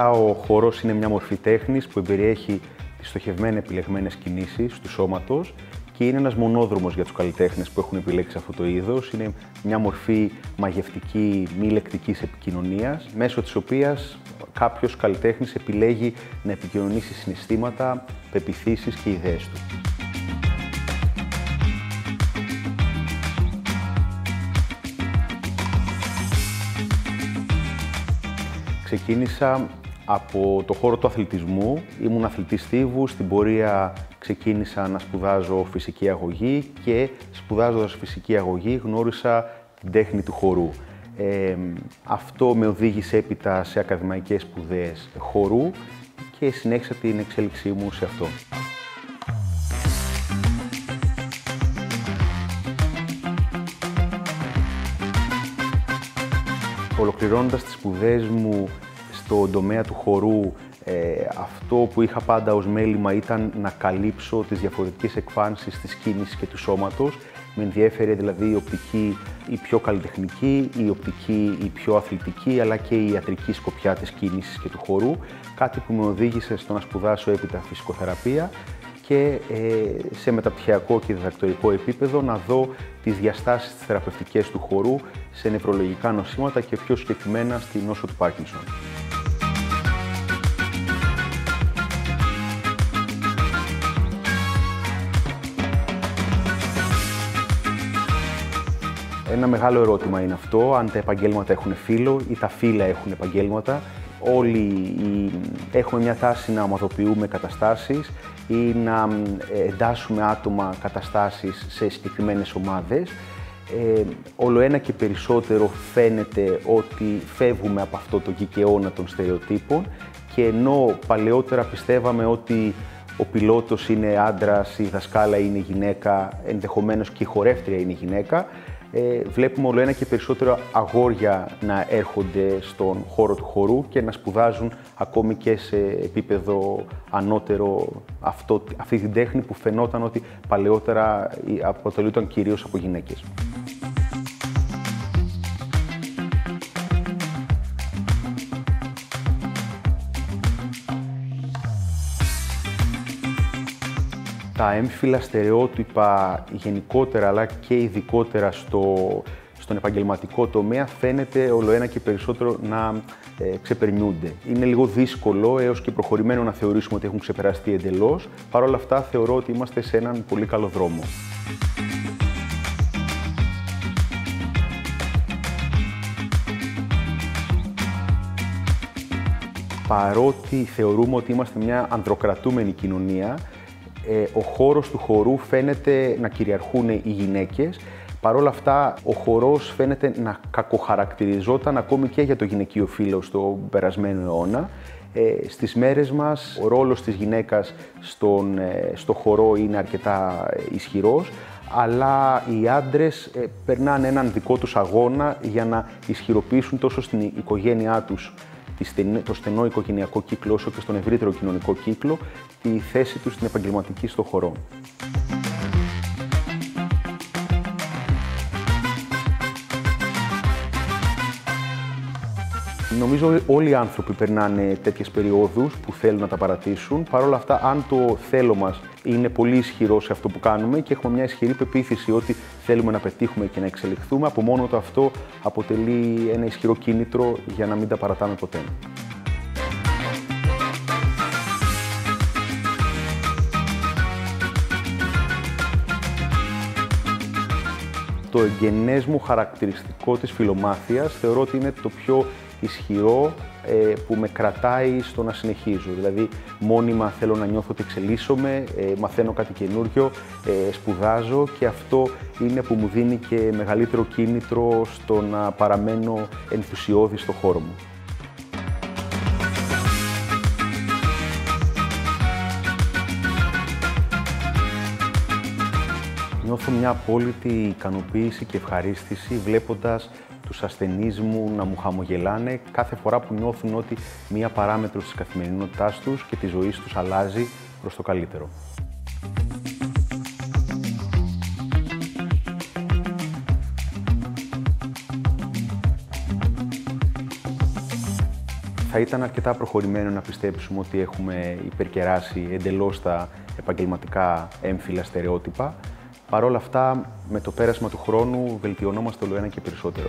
ο χορός είναι μια μορφή τέχνης που εμπεριέχει τις στοχευμένα επιλεγμένες κινήσεις του σώματος και είναι ένας μονόδρομος για τους καλλιτέχνες που έχουν επιλέξει αυτό το είδος. Είναι μια μορφή μαγευτική, μη λεκτικής επικοινωνίας, μέσω της οποίας κάποιος καλλιτέχνης επιλέγει να επικοινωνήσει συναισθήματα, πεπιθήσεις και ιδέες του. Ξεκίνησα από το χώρο του αθλητισμού. Ήμουν αθλητής θύβου, στην πορεία ξεκίνησα να σπουδάζω φυσική αγωγή και σπουδάζοντας φυσική αγωγή γνώρισα την τέχνη του χορού. Ε, αυτό με οδήγησε έπειτα σε ακαδημαϊκές σπουδές χορού και συνέχισα την εξέλιξή μου σε αυτό. Ολοκληρώνοντας τις σπουδές μου στον τομέα του χορού, ε, αυτό που είχα πάντα ως μέλημα ήταν να καλύψω τις διαφορετικές εκφάνσεις της κίνησης και του σώματος. Με ενδιέφερε δηλαδή η οπτική η πιο καλλιτεχνική, η οπτική η πιο αθλητική, αλλά και η ιατρική σκοπιά της κίνησης και του χορού, κάτι που με οδήγησε στο να σπουδάσω έπειτα φυσικοθεραπεία και ε, σε μεταπτυχιακό και διδακτορικό επίπεδο να δω τις διαστάσεις της θεραπευτικές του χορού σε νευρολογικά νοσήματα και πιο συγκεκριμένα στη νόσο του Πάρκινσον. Ένα μεγάλο ερώτημα είναι αυτό, αν τα επαγγέλματα έχουν φύλλο ή τα φύλλα έχουν επαγγέλματα. Όλοι έχουμε μια τάση να ομαδοποιούμε καταστάσεις ή να εντάσσουμε άτομα καταστάσεις σε συγκεκριμένες ομάδες. Ε, όλο ένα και περισσότερο φαίνεται ότι φεύγουμε από αυτό το κικαιώνα των στερεοτύπων και ενώ παλαιότερα πιστεύαμε ότι ο πιλότος είναι άντρας, η δασκάλα είναι γυναίκα, ενδεχομένως και η χορεύτρια είναι γυναίκα, ε, βλέπουμε όλο ένα και περισσότερο αγόρια να έρχονται στον χώρο του χορού και να σπουδάζουν ακόμη και σε επίπεδο ανώτερο αυτό, αυτή την τέχνη που φαινόταν ότι παλαιότερα αποτελούνταν κυρίως από γυναίκες. Τα έμφυλα στερεότυπα γενικότερα αλλά και ειδικότερα στο, στον επαγγελματικό τομέα φαίνεται όλο ένα και περισσότερο να ε, ξεπερνιούνται. Είναι λίγο δύσκολο έως και προχωρημένο να θεωρήσουμε ότι έχουν ξεπεραστεί εντελώς. Παρ' όλα αυτά θεωρώ ότι είμαστε σε έναν πολύ καλό δρόμο. Παρότι θεωρούμε ότι είμαστε μια ανδροκρατούμενη κοινωνία, ε, ο χώρος του χορού φαίνεται να κυριαρχούν οι γυναίκες. Παρ' όλα αυτά, ο χορός φαίνεται να κακοχαρακτηριζόταν ακόμη και για το γυναικείο φύλλο στο περασμένο αιώνα. Ε, στις μέρες μας, ο ρόλος της γυναίκας στον, ε, στο χορό είναι αρκετά ισχυρός, αλλά οι άντρες ε, περνάνε έναν δικό τους αγώνα για να ισχυροποιήσουν τόσο στην οικογένειά τους το στενό οικογενειακό κύκλο όσο και στον ευρύτερο κοινωνικό κύκλο τη θέση τους στην επαγγελματική στο χώρο. Νομίζω όλοι οι άνθρωποι περνάνε τέτοιες περιόδους που θέλουν να τα παρατήσουν. Παρ' όλα αυτά, αν το θέλω μας είναι πολύ ισχυρό σε αυτό που κάνουμε και έχουμε μια ισχυρή πεποίθηση ότι θέλουμε να πετύχουμε και να εξελιχθούμε, από μόνο το αυτό αποτελεί ένα ισχυρό κίνητρο για να μην τα παρατάμε ποτέ. Το εγγενές μου χαρακτηριστικό της φιλομάθειας θεωρώ ότι είναι το πιο ισχυρό ε, που με κρατάει στο να συνεχίζω. Δηλαδή, μόνιμα θέλω να νιώθω ότι εξελίσσομαι, ε, μαθαίνω κάτι καινούριο, ε, σπουδάζω και αυτό είναι που μου δίνει και μεγαλύτερο κίνητρο στο να παραμένω ενθουσιώδης στο χώρο μου. Νιώθω μια απόλυτη ικανοποίηση και ευχαρίστηση βλέποντας τους ασθενείς μου να μου χαμογελάνε κάθε φορά που νιώθουν ότι μία παράμετρος της καθημερινότητάς τους και της ζωής τους αλλάζει προς το καλύτερο. θα ήταν αρκετά προχωρημένο να πιστέψουμε ότι έχουμε υπερκεράσει εντελώς τα επαγγελματικά έμφυλα στερεότυπα. Παρ' όλα αυτά, με το πέρασμα του χρόνου, βελτιωνόμαστε όλο ένα και περισσότερο.